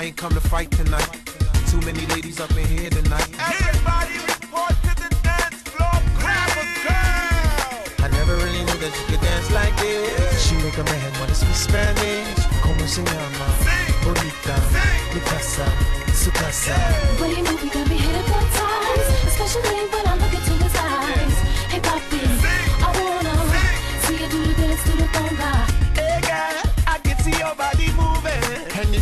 I ain't come to fight tonight. Too many ladies up in here tonight. Everybody report to the dance floor. Grab a girl. I never really knew that you could dance like this. She make a man wanna speak Spanish. Como se llama? Bonita. Mi casa. Su casa. When you move, you got me hypnotized. Especially when I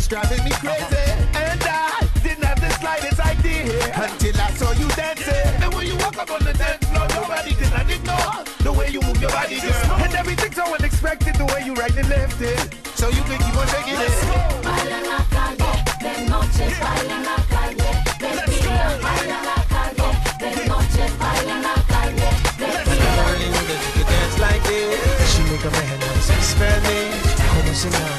driving me crazy. And I didn't have the slightest idea until I saw you dancing. And when you walk up on the dance floor, nobody did I ignore the way you move your body, girl. And everything's so unexpected, the way you right and left it. So you can keep on shaking it. Baila la calle de noche, baila la calle de día, baila la calle de noche, baila la calle de día. Girl, you know that you can dance like this. She make a man wanna spend it. Como si nada.